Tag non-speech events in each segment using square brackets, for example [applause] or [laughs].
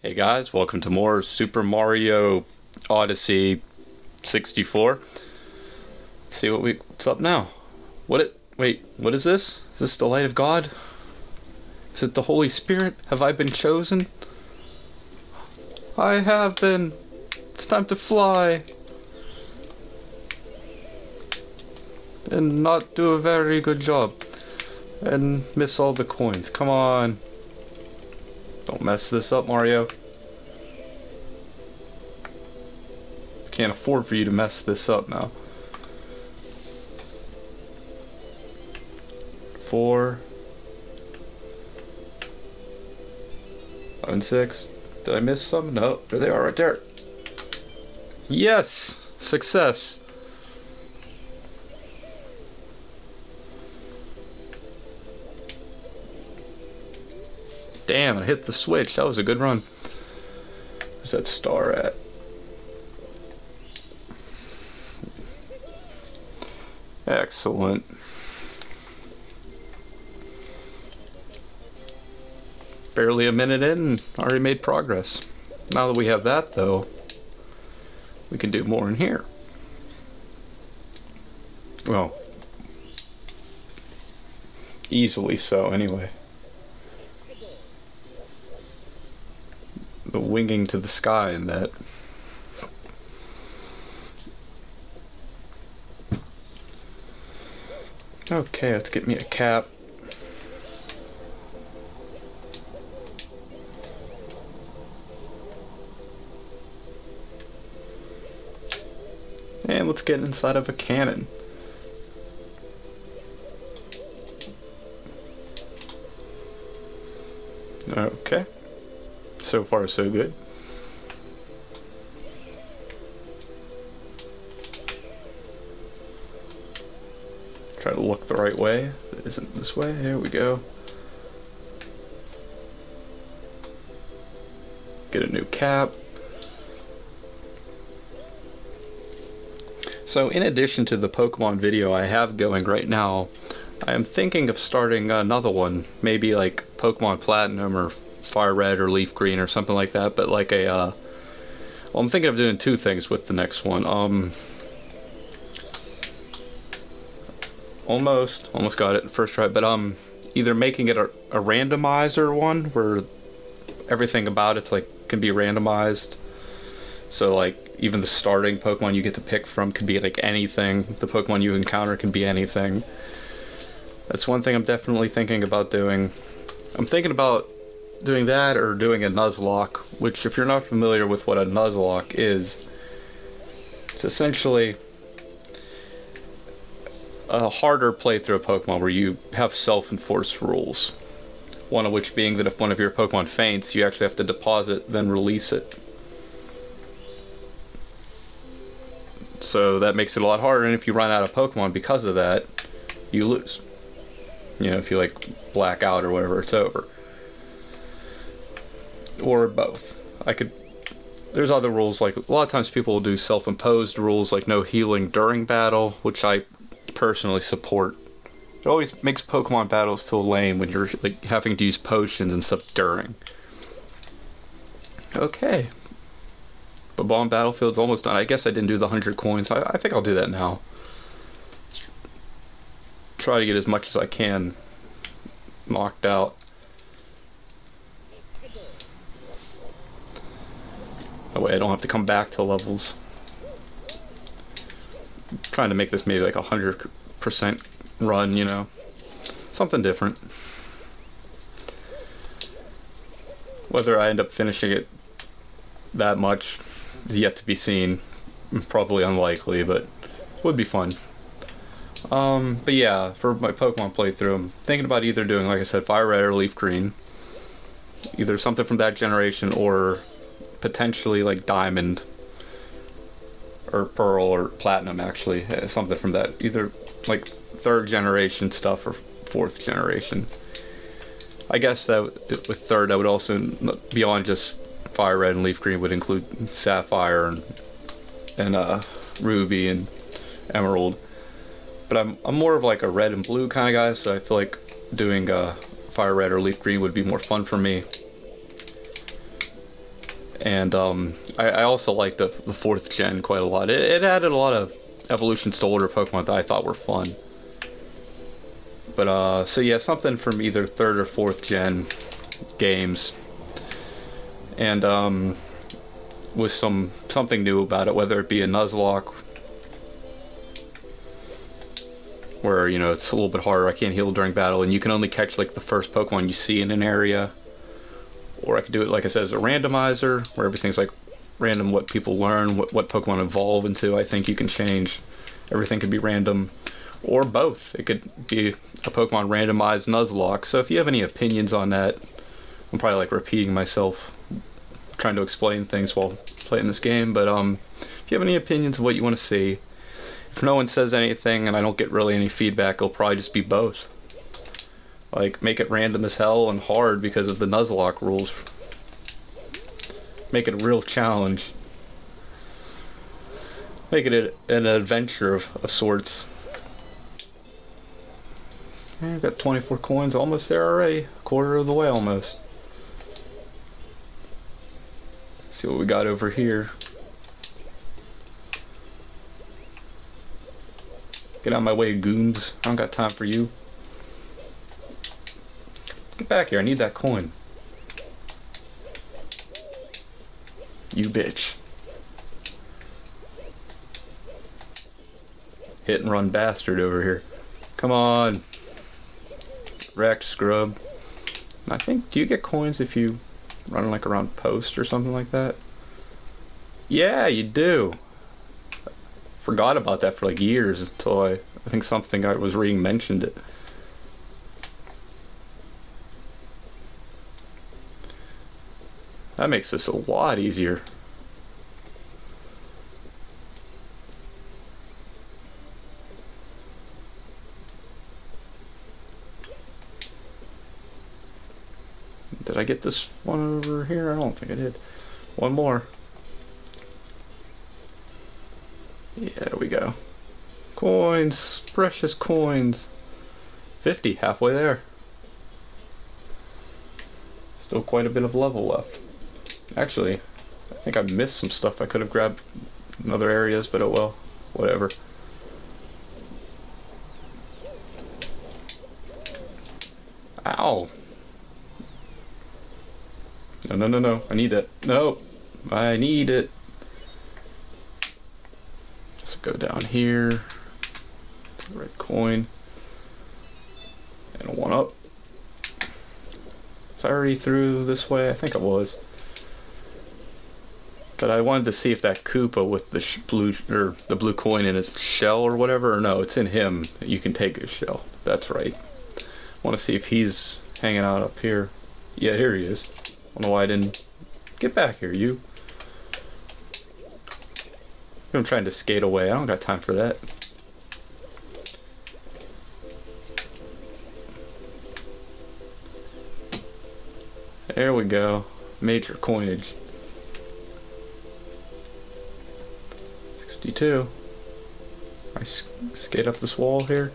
Hey guys, welcome to more Super Mario Odyssey 64. Let's see what we what's up now. What it wait, what is this? Is this the light of God? Is it the Holy Spirit? Have I been chosen? I have been. It's time to fly. And not do a very good job. And miss all the coins. Come on. Don't mess this up, Mario. Can't afford for you to mess this up now. Four. And six. Did I miss some? No. There they are right there. Yes! Success. Damn, I hit the switch. That was a good run. Where's that star at? Excellent. Barely a minute in, already made progress. Now that we have that, though, we can do more in here. Well, easily so, anyway. Winging to the sky in that. Okay, let's get me a cap. And let's get inside of a cannon. Okay. So far, so good. Try to look the right way. Isn't this way? Here we go. Get a new cap. So in addition to the Pokemon video I have going right now, I am thinking of starting another one, maybe like Pokemon Platinum or fire red or leaf green or something like that. But like a, uh, well, I'm thinking of doing two things with the next one. Um, almost, almost got it first try. But um, either making it a, a randomizer one where everything about it's like can be randomized. So like even the starting Pokemon you get to pick from could be like anything. The Pokemon you encounter can be anything. That's one thing I'm definitely thinking about doing. I'm thinking about doing that or doing a Nuzlocke, which if you're not familiar with what a Nuzlocke is, it's essentially a harder playthrough of Pokemon where you have self-enforced rules. One of which being that if one of your Pokemon faints, you actually have to deposit, then release it. So that makes it a lot harder, and if you run out of Pokemon because of that, you lose. You know, if you like black out or whatever, it's over or both. I could. There's other rules like a lot of times people will do self-imposed rules like no healing during battle, which I personally support. It always makes Pokemon battles feel lame when you're like having to use potions and stuff during. Okay. But Bob-omb Battlefield's almost done. I guess I didn't do the 100 coins. I, I think I'll do that now. Try to get as much as I can knocked out. That way I don't have to come back to levels. I'm trying to make this maybe like a hundred percent run, you know. Something different. Whether I end up finishing it that much is yet to be seen. Probably unlikely, but would be fun. Um, but yeah, for my Pokemon playthrough, I'm thinking about either doing, like I said, Fire Red or Leaf Green. Either something from that generation or potentially like diamond or pearl or platinum actually uh, something from that. Either like third generation stuff or fourth generation. I guess that with third i would also beyond just fire red and leaf green would include sapphire and and uh, ruby and emerald. But I'm, I'm more of like a red and blue kind of guy so i feel like doing uh, fire red or leaf green would be more fun for me And um, I, I also liked the, the fourth gen quite a lot. It, it added a lot of evolutions to older Pokemon that I thought were fun. But uh, so yeah, something from either third or fourth gen games, and um, with some something new about it, whether it be a Nuzlocke, where you know it's a little bit harder. I can't heal during battle, and you can only catch like the first Pokemon you see in an area. Or I could do it like I said as a randomizer, where everything's like random what people learn, what what Pokemon evolve into. I think you can change. Everything could be random, or both. It could be a Pokemon randomized Nuzlocke. So if you have any opinions on that, I'm probably like repeating myself, trying to explain things while playing this game. But um, if you have any opinions of what you want to see, if no one says anything and I don't get really any feedback, it'll probably just be both. Like make it random as hell and hard because of the Nuzlocke rules. Make it a real challenge. Make it an adventure of, of sorts. Yeah, I've got 24 coins, almost there already. A quarter of the way almost. See what we got over here. Get out of my way, goons. I don't got time for you. Get back here, I need that coin. You bitch. Hit and run bastard over here. Come on. Wrecked scrub. I think, do you get coins if you run like around post or something like that? Yeah, you do. Forgot about that for like years until I, I think something I was reading mentioned it. That makes this a lot easier. Did I get this one over here? I don't think I did. One more. Yeah, there we go. Coins! Precious coins! 50, halfway there. Still quite a bit of level left. Actually, I think I missed some stuff I could have grabbed in other areas, but oh well. Whatever. Ow! No, no, no, no. I need it. No! I need it. Just go down here. Red coin. And one up. Was I already through this way? I think I was. But I wanted to see if that Koopa with the blue or the blue coin in his shell or whatever, or no, it's in him. You can take his shell. That's right. I want to see if he's hanging out up here. Yeah, here he is. I don't know why I didn't get back here, you. I'm trying to skate away. I don't got time for that. There we go. Major coinage. 62. I skate up this wall here.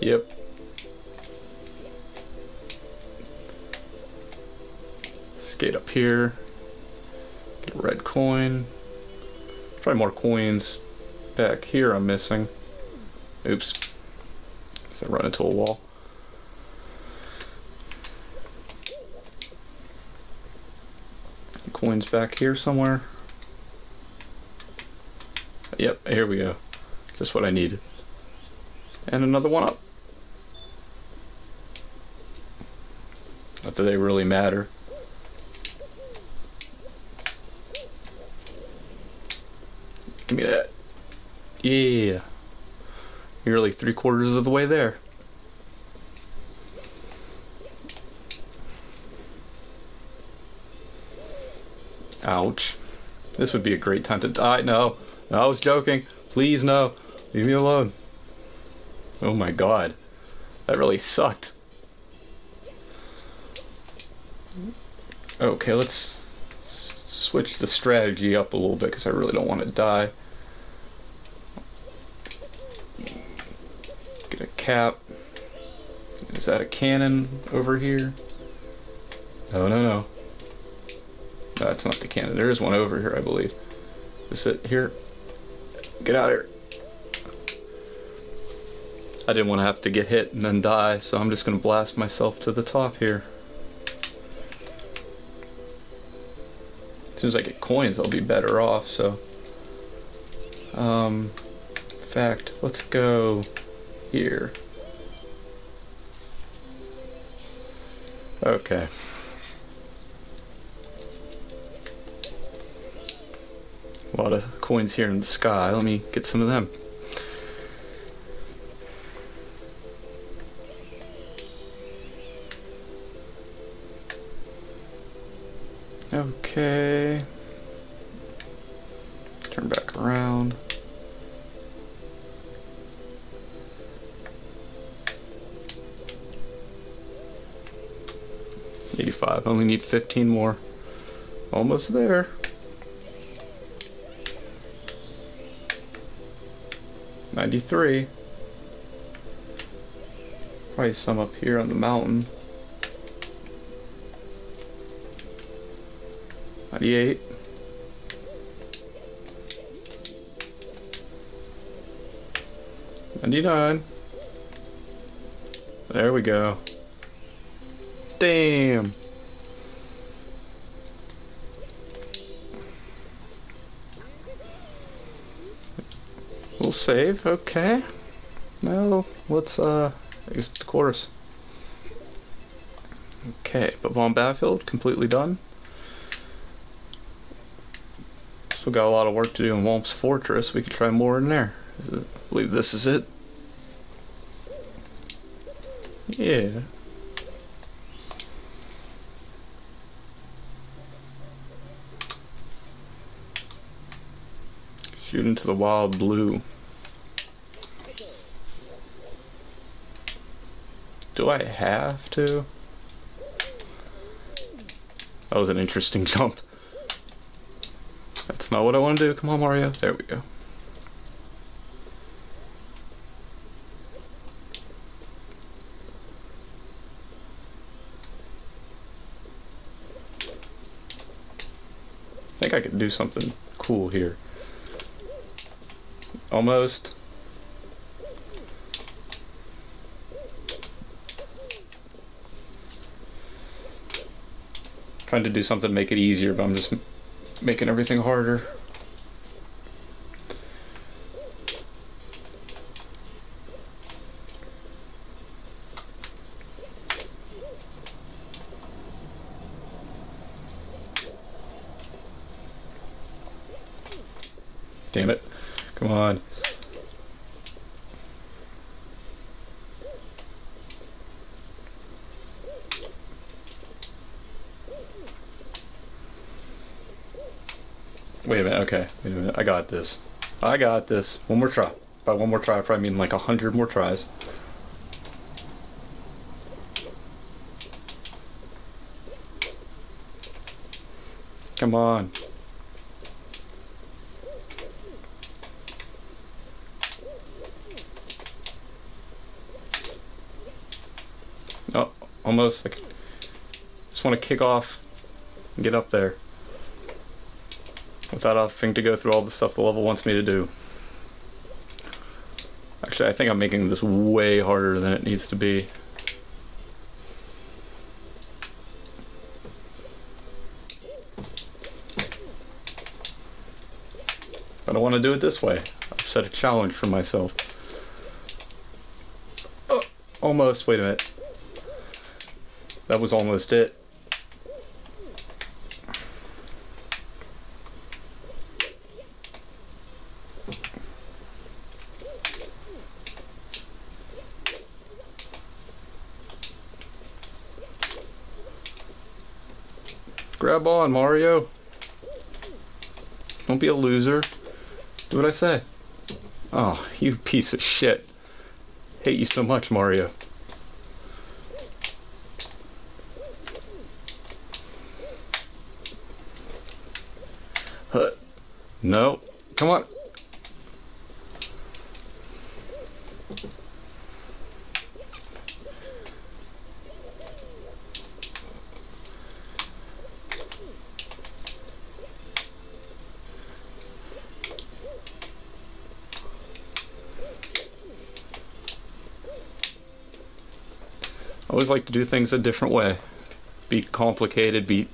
Yep. Skate up here. Get a red coin. Try more coins. Back here I'm missing. Oops. Because I run into a wall. Coins back here somewhere. Yep, here we go. Just what I needed. And another one up. Not that they really matter. Give me that. Yeah. Nearly three quarters of the way there. Ouch. This would be a great time to die. No. I was joking. Please, no. Leave me alone. Oh my god. That really sucked. Okay, let's switch the strategy up a little bit because I really don't want to die. Get a cap. Is that a cannon over here? No, no, no. That's not the cannon. There is one over here, I believe. Is it here? Get out of here. I didn't want to have to get hit and then die, so I'm just going to blast myself to the top here. As soon as I get coins, I'll be better off, so... Um, in fact, let's go here. Okay. A lot of coins here in the sky. Let me get some of them. Okay. Turn back around. Eighty-five. Only need fifteen more. Almost there. Ninety-three. Probably some up here on the mountain. 98. Ninety-nine. There we go. Damn. We'll save, okay. Now, let's, uh, exit the course. Okay, but Bob-omb Battlefield, completely done. Still got a lot of work to do in Whomp's Fortress. We could try more in there. I believe this is it. Yeah. Shoot into the wild blue. Do I have to? That was an interesting [laughs] jump. That's not what I want to do. Come on, Mario. There we go. I think I could do something cool here. Almost. Trying to do something to make it easier, but I'm just making everything harder. Damn it. Come on. A minute, okay. Wait a minute. I got this. I got this. One more try. By one more try, I probably mean like a hundred more tries. Come on. Oh, almost. I just want to kick off and get up there without having to go through all the stuff the level wants me to do. Actually, I think I'm making this way harder than it needs to be. I don't want to do it this way. I've set a challenge for myself. Oh, almost. Wait a minute. That was almost it. Grab on, Mario. Don't be a loser. Do what I say. Oh, you piece of shit. Hate you so much, Mario. Huh. No. Come on. I always like to do things a different way. Be complicated, be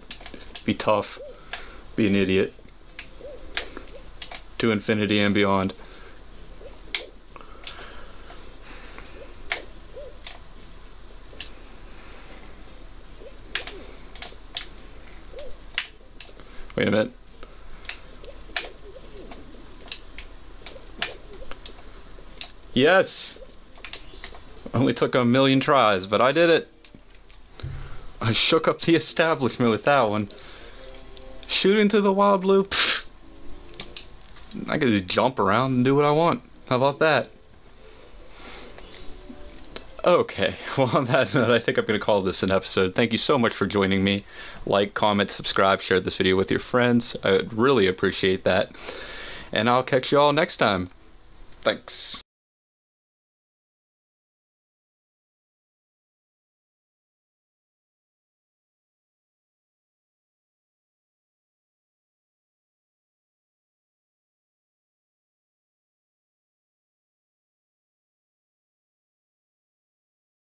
be tough, be an idiot. To infinity and beyond. Wait a minute. Yes! Only took a million tries, but I did it. I shook up the establishment with that one. Shoot into the wild blue. I can just jump around and do what I want. How about that? Okay, [laughs] well, on that note, I think I'm going to call this an episode. Thank you so much for joining me. Like, comment, subscribe, share this video with your friends. I would really appreciate that. And I'll catch you all next time. Thanks.